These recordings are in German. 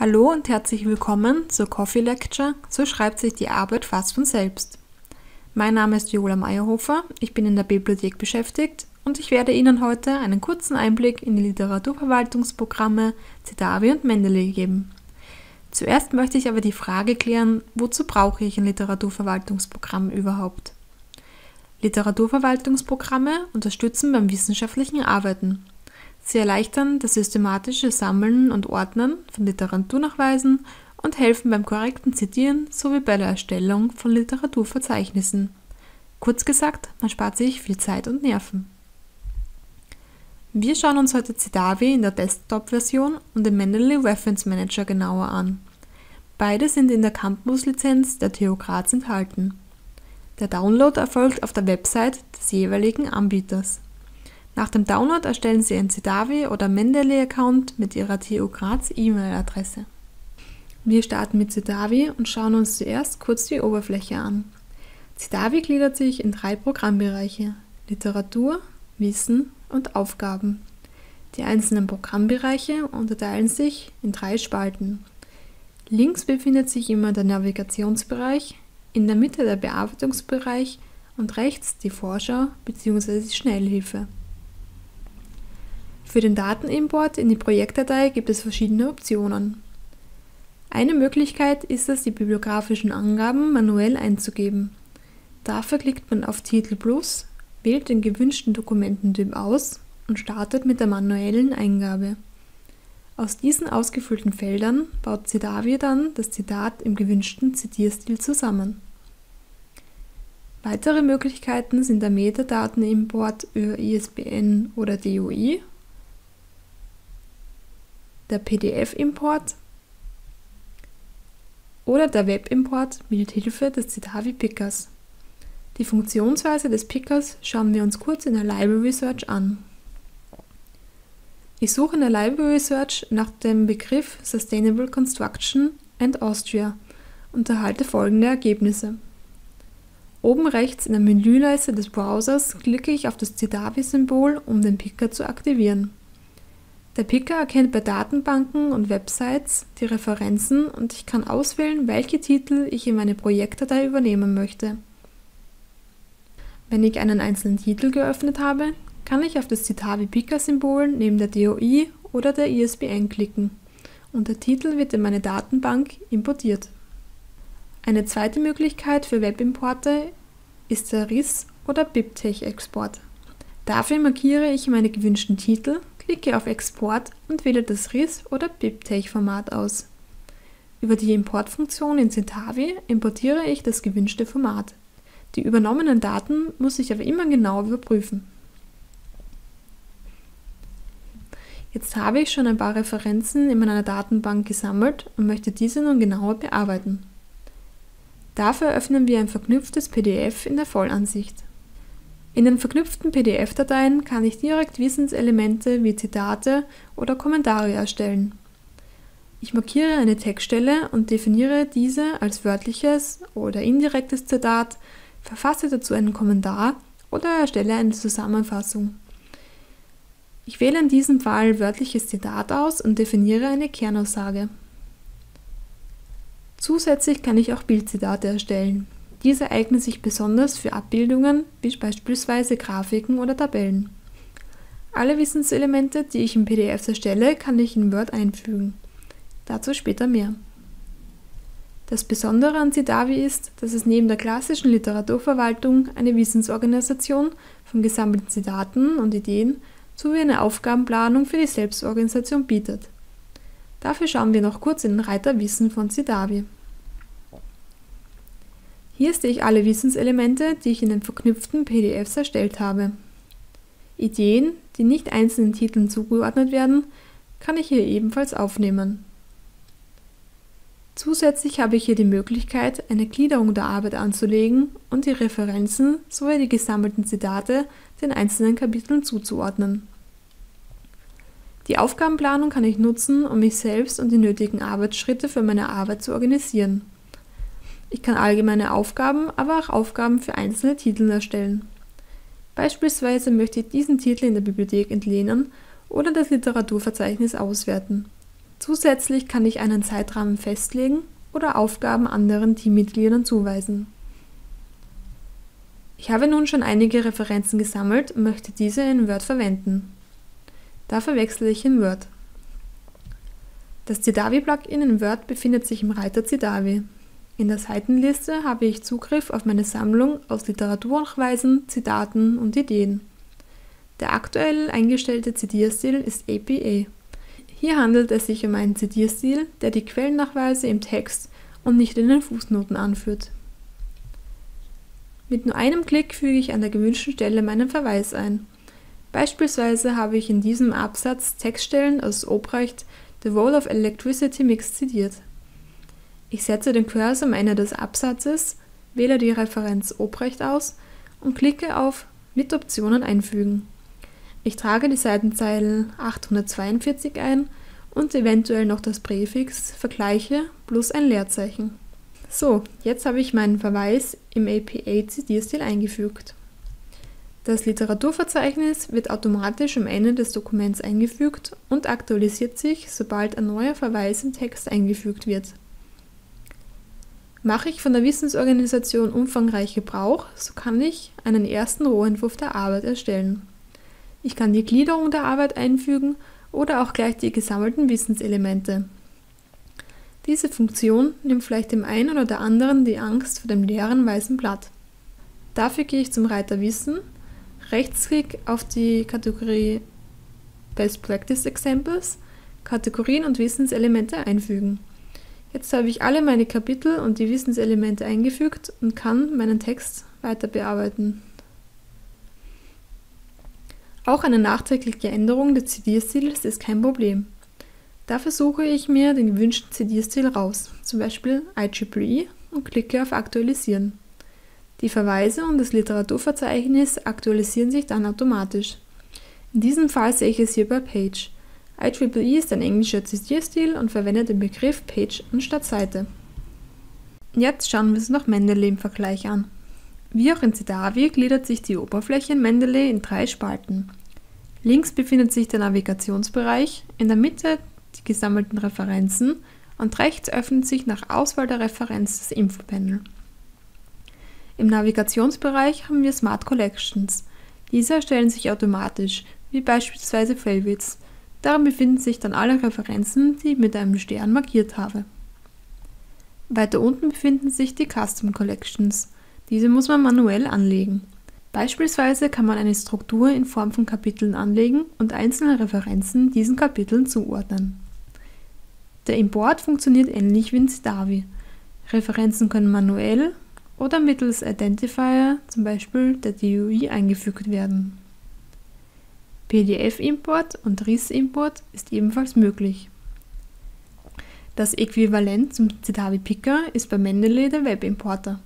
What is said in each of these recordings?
Hallo und herzlich willkommen zur Coffee Lecture. So schreibt sich die Arbeit fast von selbst. Mein Name ist Viola Meyerhofer, ich bin in der Bibliothek beschäftigt und ich werde Ihnen heute einen kurzen Einblick in die Literaturverwaltungsprogramme Citavi und Mendeley geben. Zuerst möchte ich aber die Frage klären, wozu brauche ich ein Literaturverwaltungsprogramm überhaupt? Literaturverwaltungsprogramme unterstützen beim wissenschaftlichen Arbeiten. Sie erleichtern das systematische Sammeln und Ordnen von Literaturnachweisen und helfen beim korrekten Zitieren sowie bei der Erstellung von Literaturverzeichnissen. Kurz gesagt, man spart sich viel Zeit und Nerven. Wir schauen uns heute Citavi in der Desktop-Version und den Mendeley Reference Manager genauer an. Beide sind in der Campus-Lizenz der TU Graz enthalten. Der Download erfolgt auf der Website des jeweiligen Anbieters. Nach dem Download erstellen Sie einen Citavi oder Mendeley-Account mit Ihrer TU Graz E-Mail-Adresse. Wir starten mit Citavi und schauen uns zuerst kurz die Oberfläche an. Citavi gliedert sich in drei Programmbereiche: Literatur, Wissen und Aufgaben. Die einzelnen Programmbereiche unterteilen sich in drei Spalten. Links befindet sich immer der Navigationsbereich, in der Mitte der Bearbeitungsbereich und rechts die Vorschau bzw. die Schnellhilfe. Für den Datenimport in die Projektdatei gibt es verschiedene Optionen. Eine Möglichkeit ist es, die bibliografischen Angaben manuell einzugeben. Dafür klickt man auf Titel Plus, wählt den gewünschten Dokumententyp aus und startet mit der manuellen Eingabe. Aus diesen ausgefüllten Feldern baut Citavi dann das Zitat im gewünschten Zitierstil zusammen. Weitere Möglichkeiten sind der Metadatenimport über ISBN oder DOI der PDF-Import oder der Web-Import mit Hilfe des Citavi Pickers. Die Funktionsweise des Pickers schauen wir uns kurz in der Library Search an. Ich suche in der Library Search nach dem Begriff Sustainable Construction and Austria und erhalte folgende Ergebnisse. Oben rechts in der Menüleiste des Browsers klicke ich auf das Citavi-Symbol, um den Picker zu aktivieren. Der Picker erkennt bei Datenbanken und Websites die Referenzen und ich kann auswählen, welche Titel ich in meine Projektdatei übernehmen möchte. Wenn ich einen einzelnen Titel geöffnet habe, kann ich auf das Citavi Picker-Symbol neben der DOI oder der ISBN klicken und der Titel wird in meine Datenbank importiert. Eine zweite Möglichkeit für Webimporte ist der RIS- oder BibTeX-Export. Dafür markiere ich meine gewünschten Titel klicke auf Export und wähle das RIS- oder BibTeX-Format aus. Über die Importfunktion in Centavi importiere ich das gewünschte Format. Die übernommenen Daten muss ich aber immer genau überprüfen. Jetzt habe ich schon ein paar Referenzen in meiner Datenbank gesammelt und möchte diese nun genauer bearbeiten. Dafür öffnen wir ein verknüpftes PDF in der Vollansicht. In den verknüpften PDF-Dateien kann ich direkt Wissenselemente wie Zitate oder Kommentare erstellen. Ich markiere eine Textstelle und definiere diese als wörtliches oder indirektes Zitat, verfasse dazu einen Kommentar oder erstelle eine Zusammenfassung. Ich wähle in diesem Fall wörtliches Zitat aus und definiere eine Kernaussage. Zusätzlich kann ich auch Bildzitate erstellen. Diese eignen sich besonders für Abbildungen wie beispielsweise Grafiken oder Tabellen. Alle Wissenselemente, die ich im PDF erstelle, kann ich in Word einfügen. Dazu später mehr. Das Besondere an Citavi ist, dass es neben der klassischen Literaturverwaltung eine Wissensorganisation von gesammelten Zitaten und Ideen sowie eine Aufgabenplanung für die Selbstorganisation bietet. Dafür schauen wir noch kurz in den Reiter Wissen von Citavi. Hier sehe ich alle Wissenselemente, die ich in den verknüpften PDFs erstellt habe. Ideen, die nicht einzelnen Titeln zugeordnet werden, kann ich hier ebenfalls aufnehmen. Zusätzlich habe ich hier die Möglichkeit, eine Gliederung der Arbeit anzulegen und die Referenzen sowie die gesammelten Zitate den einzelnen Kapiteln zuzuordnen. Die Aufgabenplanung kann ich nutzen, um mich selbst und die nötigen Arbeitsschritte für meine Arbeit zu organisieren. Ich kann allgemeine Aufgaben, aber auch Aufgaben für einzelne Titel erstellen. Beispielsweise möchte ich diesen Titel in der Bibliothek entlehnen oder das Literaturverzeichnis auswerten. Zusätzlich kann ich einen Zeitrahmen festlegen oder Aufgaben anderen Teammitgliedern zuweisen. Ich habe nun schon einige Referenzen gesammelt und möchte diese in Word verwenden. Dafür wechsle ich in Word. Das Cidavi-Plugin in Word befindet sich im Reiter Cidavi. In der Seitenliste habe ich Zugriff auf meine Sammlung aus Literaturnachweisen, Zitaten und Ideen. Der aktuell eingestellte Zitierstil ist APA. Hier handelt es sich um einen Zitierstil, der die Quellennachweise im Text und nicht in den Fußnoten anführt. Mit nur einem Klick füge ich an der gewünschten Stelle meinen Verweis ein. Beispielsweise habe ich in diesem Absatz Textstellen aus Obrecht The Role of Electricity Mix zitiert. Ich setze den Cursor am Ende des Absatzes, wähle die Referenz Obrecht aus und klicke auf Mit Optionen einfügen. Ich trage die Seitenzeilen 842 ein und eventuell noch das Präfix Vergleiche plus ein Leerzeichen. So, jetzt habe ich meinen Verweis im APA-Zitierstil eingefügt. Das Literaturverzeichnis wird automatisch am Ende des Dokuments eingefügt und aktualisiert sich, sobald ein neuer Verweis im Text eingefügt wird. Mache ich von der Wissensorganisation umfangreich Gebrauch, so kann ich einen ersten Rohentwurf der Arbeit erstellen. Ich kann die Gliederung der Arbeit einfügen oder auch gleich die gesammelten Wissenselemente. Diese Funktion nimmt vielleicht dem einen oder der anderen die Angst vor dem leeren weißen Blatt. Dafür gehe ich zum Reiter Wissen, Rechtsklick auf die Kategorie Best Practice Examples, Kategorien und Wissenselemente einfügen. Jetzt habe ich alle meine Kapitel und die Wissenselemente eingefügt und kann meinen Text weiter bearbeiten. Auch eine nachträgliche Änderung des CD-Stils ist kein Problem. Dafür suche ich mir den gewünschten CD-Stil raus, zum Beispiel IEEE, und klicke auf Aktualisieren. Die Verweise und das Literaturverzeichnis aktualisieren sich dann automatisch. In diesem Fall sehe ich es hier bei Page. IEEE ist ein englischer Zitierstil und verwendet den Begriff Page anstatt Seite. Jetzt schauen wir uns noch Mendeley im Vergleich an. Wie auch in Cidavi gliedert sich die Oberfläche in Mendeley in drei Spalten. Links befindet sich der Navigationsbereich, in der Mitte die gesammelten Referenzen und rechts öffnet sich nach Auswahl der Referenz das Infopanel. Im Navigationsbereich haben wir Smart Collections. Diese erstellen sich automatisch, wie beispielsweise Favorites. Darin befinden sich dann alle Referenzen, die ich mit einem Stern markiert habe. Weiter unten befinden sich die Custom Collections. Diese muss man manuell anlegen. Beispielsweise kann man eine Struktur in Form von Kapiteln anlegen und einzelne Referenzen diesen Kapiteln zuordnen. Der Import funktioniert ähnlich wie in Stavi. Referenzen können manuell oder mittels Identifier, zum Beispiel der DOI, eingefügt werden. PDF-Import und RIS-Import ist ebenfalls möglich. Das Äquivalent zum Citavi Picker ist bei Mendeley der Webimporter.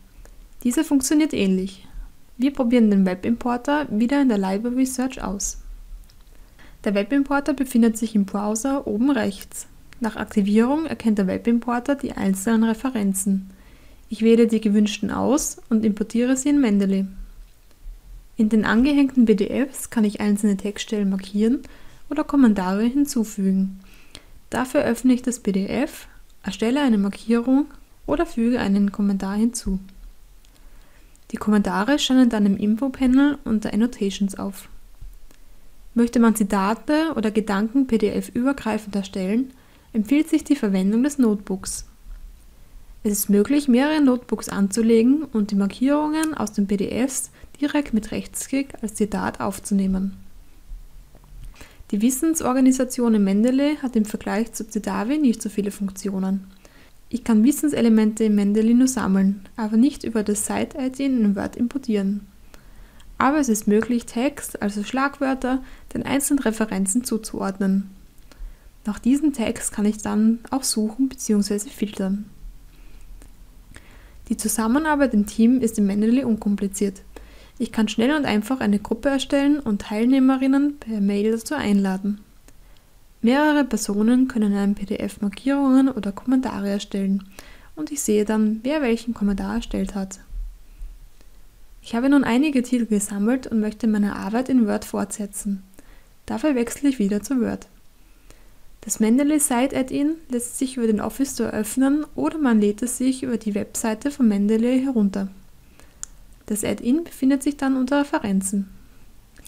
Dieser funktioniert ähnlich. Wir probieren den Webimporter wieder in der Library Search aus. Der Webimporter befindet sich im Browser oben rechts. Nach Aktivierung erkennt der Webimporter die einzelnen Referenzen. Ich wähle die gewünschten aus und importiere sie in Mendeley. In den angehängten PDFs kann ich einzelne Textstellen markieren oder Kommentare hinzufügen. Dafür öffne ich das PDF, erstelle eine Markierung oder füge einen Kommentar hinzu. Die Kommentare scheinen dann im Info-Panel unter Annotations auf. Möchte man Zitate oder Gedanken PDF-übergreifend erstellen, empfiehlt sich die Verwendung des Notebooks. Es ist möglich, mehrere Notebooks anzulegen und die Markierungen aus den PDFs direkt mit Rechtsklick als Zitat aufzunehmen. Die Wissensorganisation in Mendeley hat im Vergleich zu Citavi nicht so viele Funktionen. Ich kann Wissenselemente in Mendeley nur sammeln, aber nicht über das Site-ID in Word importieren. Aber es ist möglich, Text, also Schlagwörter, den einzelnen Referenzen zuzuordnen. Nach diesem Text kann ich dann auch suchen bzw. filtern. Die Zusammenarbeit im Team ist in Mendeley unkompliziert. Ich kann schnell und einfach eine Gruppe erstellen und Teilnehmerinnen per Mail dazu einladen. Mehrere Personen können in einem PDF Markierungen oder Kommentare erstellen und ich sehe dann, wer welchen Kommentar erstellt hat. Ich habe nun einige Titel gesammelt und möchte meine Arbeit in Word fortsetzen. Dafür wechsle ich wieder zu Word. Das Mendeley Site Add-in lässt sich über den Office Store öffnen oder man lädt es sich über die Webseite von Mendeley herunter. Das Add-in befindet sich dann unter Referenzen.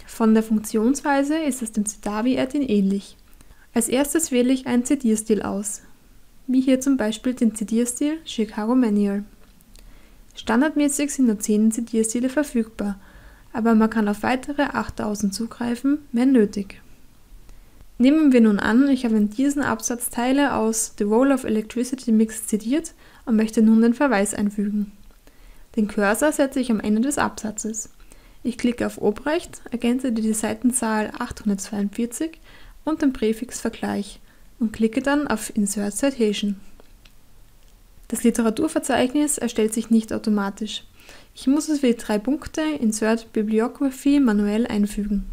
Von der Funktionsweise ist es dem Citavi Add-in ähnlich. Als erstes wähle ich einen Zedierstil aus, wie hier zum Beispiel den Zedierstil Chicago Manual. Standardmäßig sind nur 10 Zedierstile verfügbar, aber man kann auf weitere 8000 zugreifen, wenn nötig. Nehmen wir nun an, ich habe in diesem Absatz Teile aus The Role of Electricity Mix zitiert und möchte nun den Verweis einfügen. Den Cursor setze ich am Ende des Absatzes. Ich klicke auf Obrecht, ergänze die Seitenzahl 842 und den Präfix Vergleich und klicke dann auf Insert Citation. Das Literaturverzeichnis erstellt sich nicht automatisch. Ich muss es für die drei Punkte Insert Bibliography manuell einfügen.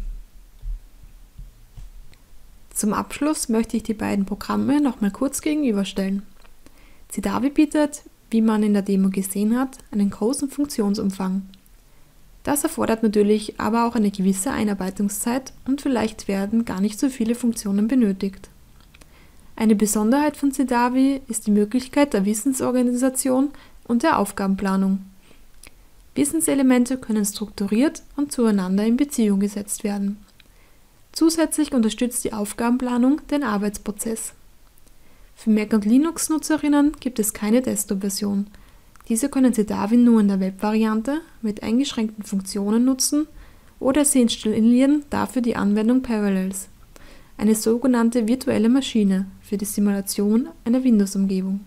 Zum Abschluss möchte ich die beiden Programme nochmal kurz gegenüberstellen. Cidavi bietet, wie man in der Demo gesehen hat, einen großen Funktionsumfang. Das erfordert natürlich aber auch eine gewisse Einarbeitungszeit und vielleicht werden gar nicht so viele Funktionen benötigt. Eine Besonderheit von Cidavi ist die Möglichkeit der Wissensorganisation und der Aufgabenplanung. Wissenselemente können strukturiert und zueinander in Beziehung gesetzt werden. Zusätzlich unterstützt die Aufgabenplanung den Arbeitsprozess. Für Mac und Linux-Nutzerinnen gibt es keine Desktop-Version. Diese können Sie Darwin nur in der Web-Variante mit eingeschränkten Funktionen nutzen oder Sie installieren dafür die Anwendung Parallels, eine sogenannte virtuelle Maschine für die Simulation einer Windows-Umgebung.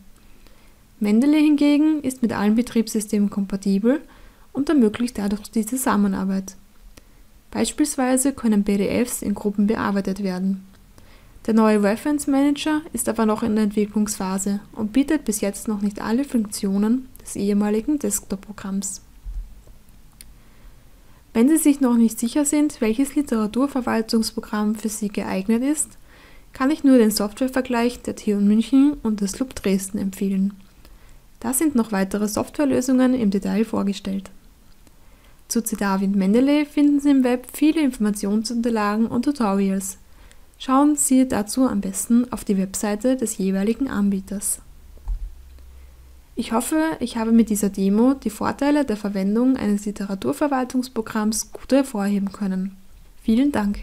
Mendeley hingegen ist mit allen Betriebssystemen kompatibel und ermöglicht dadurch die Zusammenarbeit. Beispielsweise können PDFs in Gruppen bearbeitet werden. Der neue Reference Manager ist aber noch in der Entwicklungsphase und bietet bis jetzt noch nicht alle Funktionen des ehemaligen Desktop-Programms. Wenn Sie sich noch nicht sicher sind, welches Literaturverwaltungsprogramm für Sie geeignet ist, kann ich nur den Softwarevergleich der TU München und des LUB Dresden empfehlen. Da sind noch weitere Softwarelösungen im Detail vorgestellt. Zu Cedawin Mendeley finden Sie im Web viele Informationsunterlagen und Tutorials. Schauen Sie dazu am besten auf die Webseite des jeweiligen Anbieters. Ich hoffe, ich habe mit dieser Demo die Vorteile der Verwendung eines Literaturverwaltungsprogramms gut hervorheben können. Vielen Dank!